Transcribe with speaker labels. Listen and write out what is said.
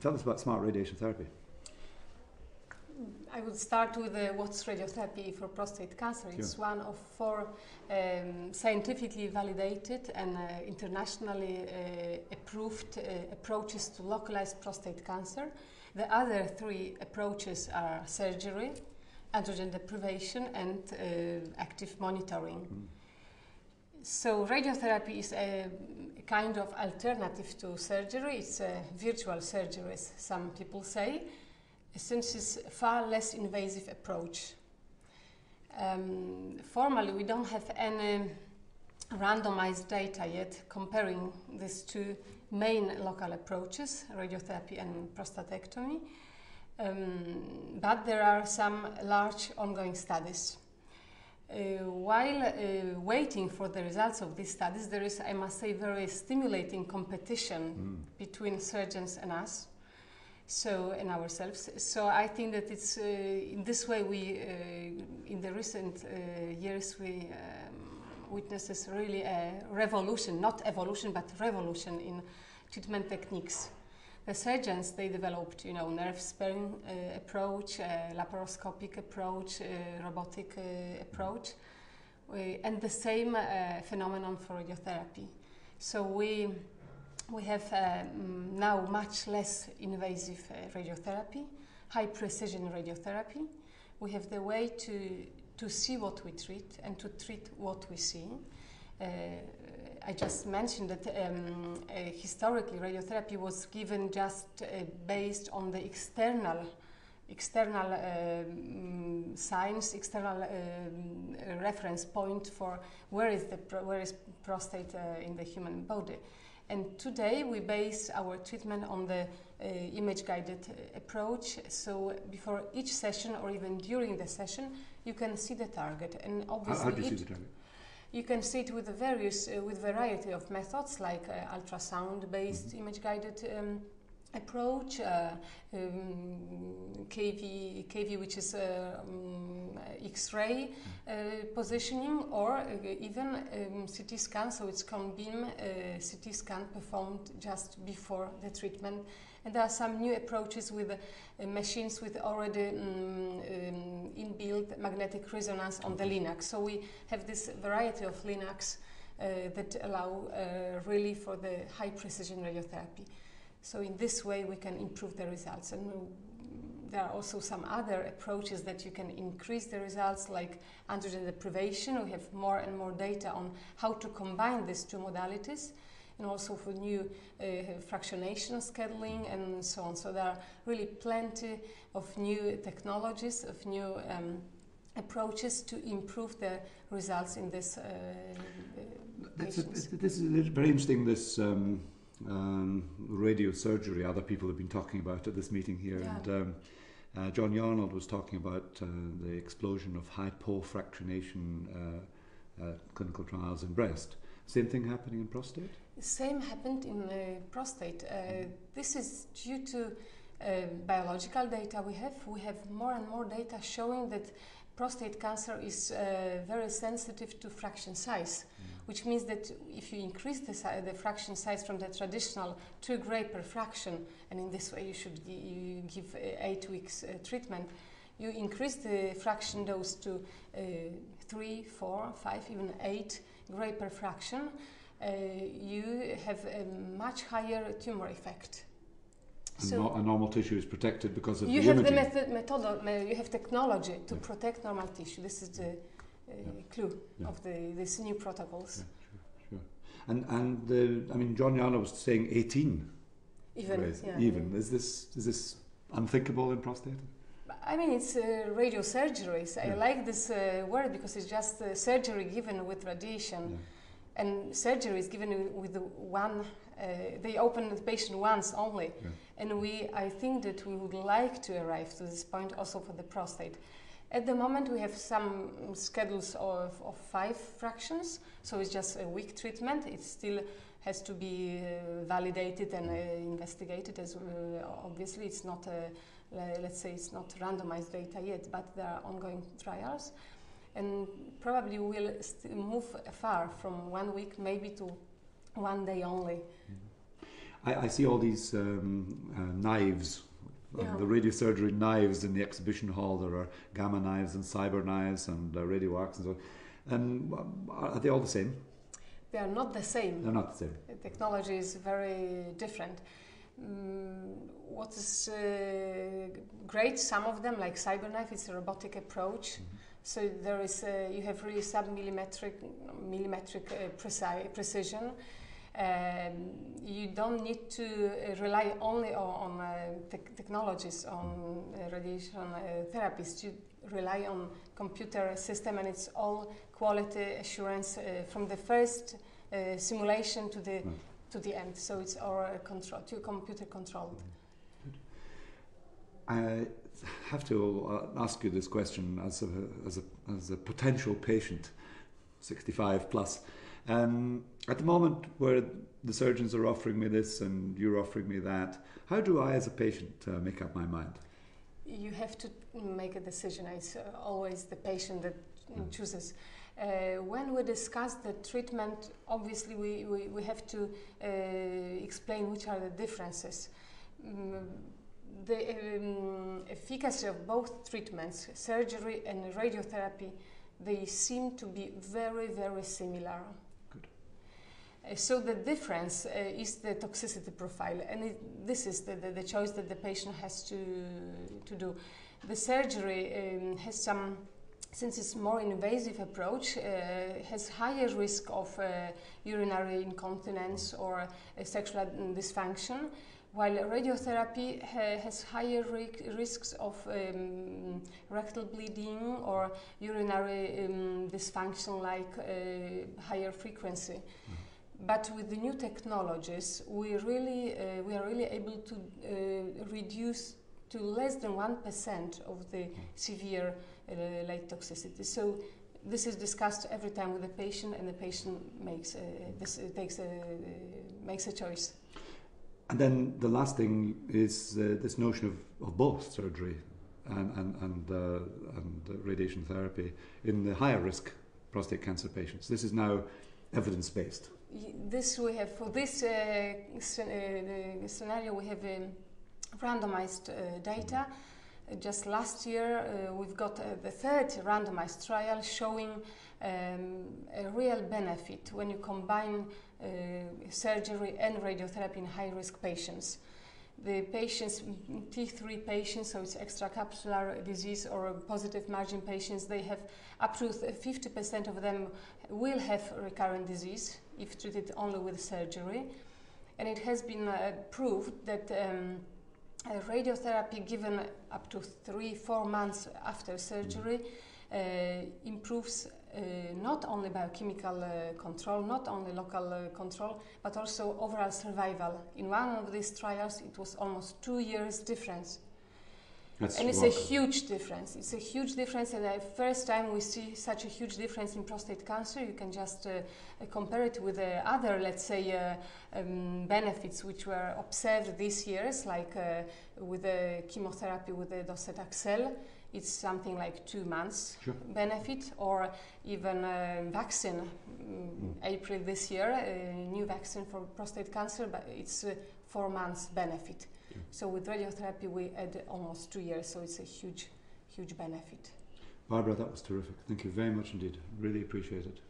Speaker 1: tell us about smart radiation therapy.
Speaker 2: I would start with uh, what's radiotherapy for prostate cancer. It's
Speaker 1: Sure.
Speaker 2: one of four um, scientifically validated and uh, internationally uh, approved uh, approaches to localized prostate cancer. The other three approaches are surgery, androgen deprivation, and uh, active monitoring.
Speaker 1: Mm.
Speaker 2: So radiotherapy is a, kind of alternative to surgery. It's a virtual surgery, as some people say, since it's a far less invasive approach. Um, formally, we don't have any randomized data yet comparing these two main local approaches, radiotherapy and prostatectomy. Um, but there are some large ongoing studies. Uh, while uh, waiting for the results of these studies, there is, I must say, very stimulating competition
Speaker 1: Mm.
Speaker 2: between surgeons and us, so and ourselves. So I think that it's uh, in this way we, uh, in the recent uh, years, we um, witnesses really a revolution, not evolution, but revolution in treatment techniques. The surgeons they developed, you know, nerve-sparing uh, approach, uh, laparoscopic approach, uh, robotic uh, approach, we, and the same uh, phenomenon for radiotherapy. So we we have um, now much less invasive uh, radiotherapy, high precision radiotherapy. We have the way to to see what we treat and to treat what we see. Uh, I just mentioned that um, uh, historically radiotherapy was given just uh, based on the external external um, signs, external um, reference point for where is the pro- where is prostate uh, in the human body. And today we base our treatment on the uh, image guided uh, approach. So before each session or even during the session, you can see the target. And obviously,
Speaker 1: how do you see the target?
Speaker 2: You can see it with the various, uh, with variety of methods like uh, ultrasound-based image-guided um, approach, uh, um, KV, KV, which is uh, um, X-ray uh, positioning, or uh, even um, CT scan. So it's cone beam uh, CT scan performed just before the treatment. And there are some new approaches with uh, machines with already um, um, inbuilt magnetic resonance on the linacs. So we have this variety of linacs uh, that allow uh, really for the high precision radiotherapy. So in this way we can improve the results and mm, there are also some other approaches that you can increase the results like androgen deprivation. We have more and more data on how to combine these two modalities and also for new uh, fractionation scheduling and so on. So there are really plenty of new technologies, of new um, approaches to improve the results in this uh,
Speaker 1: a, this is very interesting. This um, um, radiosurgery. Other people have been talking about at this meeting here,
Speaker 2: Yeah.
Speaker 1: and um, uh, John Yarnold was talking about uh, the explosion of hypofractionation uh, uh, clinical trials in breast. Same thing happening in prostate.
Speaker 2: Same happened in uh, prostate. Uh, this is due to uh, biological data we have. We have more and more data showing that prostate cancer is uh, very sensitive to fraction size, which means that if you increase the, si- the fraction size from the traditional 2 gray per fraction, and in this way you should gi- you give uh, 8 weeks uh, treatment, you increase the fraction dose to uh, 3, 4, 5, even 8 gray per fraction, uh, you have a much higher tumor effect.
Speaker 1: And, no, and normal tissue is protected because of
Speaker 2: you
Speaker 1: the
Speaker 2: have
Speaker 1: imaging.
Speaker 2: the method, method, you have technology to
Speaker 1: Yeah.
Speaker 2: protect normal tissue. This is the uh,
Speaker 1: Yeah.
Speaker 2: clue
Speaker 1: Yeah.
Speaker 2: of the these new protocols.
Speaker 1: Sure, sure. And and the, I mean, John Yarnold was saying 18
Speaker 2: Even,
Speaker 1: even. Is this is this unthinkable in prostate?
Speaker 2: I mean, it's uh, radiosurgeries. I
Speaker 1: Yeah.
Speaker 2: like this uh, word because it's just uh, surgery given with radiation.
Speaker 1: Yeah.
Speaker 2: and surgery is given with one uh, they open the patient once only
Speaker 1: Yeah.
Speaker 2: and we i think that we would like to arrive to this point also for the prostate at the moment we have some schedules of, of five fractions so it's just a week treatment it still has to be uh, validated and uh, investigated as uh, obviously it's not a, let's say it's not randomized data yet but there are ongoing trials and probably will st- move far from one week maybe to one day only.
Speaker 1: I, I see all these um, uh, knives, um,
Speaker 2: Yeah.
Speaker 1: the radiosurgery knives in the exhibition hall. There are gamma knives and cyber knives and uh, radio arcs and so on. Um, are they all the same?
Speaker 2: They are not the same.
Speaker 1: They're not the same.
Speaker 2: The technology is very different. Mm, what is uh, great, some of them, like CyberKnife, it's a robotic approach. So there is, uh, you have really sub-millimetric, millimetric uh, preci- precision. Um, you don't need to uh, rely only on, on uh, tech technologies, on uh, radiation uh, therapies. You rely on computer system, and it's all quality assurance uh, from the first uh, simulation to the
Speaker 1: Right.
Speaker 2: To the end. So it's uh, control, to computer controlled.
Speaker 1: I have to uh, ask you this question as a, as a, as a potential patient, 65 plus. Um, at the moment where the surgeons are offering me this and you're offering me that, how do I as a patient uh, make up my mind?
Speaker 2: You have to make a decision. It's always the patient that
Speaker 1: Mm.
Speaker 2: chooses. Uh, when we discuss the treatment, obviously we, we, we have to uh, explain which are the differences. Mm, the um, efficacy of both treatments, surgery and radiotherapy, they seem to be very, very similar.
Speaker 1: Good.
Speaker 2: Uh, so the difference uh, is the toxicity profile, and it, this is the, the, the choice that the patient has to, to do. The surgery um, has some, since it's more invasive approach, uh, has higher risk of uh, urinary incontinence or uh, sexual dysfunction, while radiotherapy ha- has higher ri- risks of um, rectal bleeding or urinary um, dysfunction like uh, higher frequency. But with the new technologies, we really uh, we are really able to uh, reduce to less than one percent of the severe uh, light toxicity. So this is discussed every time with the patient, and the patient makes uh, this uh, takes a uh, makes a choice.
Speaker 1: And then the last thing is uh, this notion of, of both surgery and, and, and, uh, and uh, radiation therapy in the higher risk prostate cancer patients. This is now evidence based.
Speaker 2: This we have for this uh, scen- uh, scenario we have um, randomized uh, data. Uh, just last year uh, we've got uh, the third randomized trial showing um, a real benefit when you combine uh, surgery and radiotherapy in high risk patients. The patients, mm, T3 patients, so it's extracapsular disease or positive margin patients, they have up to 50% of them will have recurrent disease if treated only with surgery. And it has been uh, proved that um, uh, radiotherapy given up to three, four months after surgery uh, improves uh, not only biochemical uh, control, not only local uh, control, but also overall survival. In one of these trials, it was almost two years difference. And it's a huge difference. It's a huge difference, and the first time we see such a huge difference in prostate cancer, you can just uh, compare it with uh, other, let's say, uh, um, benefits which were observed these years, like uh, with the chemotherapy with the docetaxel. It's something like two months
Speaker 1: Sure.
Speaker 2: benefit, or even uh, vaccine. Mm, April this year, a new vaccine for prostate cancer, but it's uh, four months benefit. So with radiotherapy, we add almost two years, so it's a huge, huge benefit.
Speaker 1: Barbara, that was terrific. Thank you very much indeed. Really appreciate it.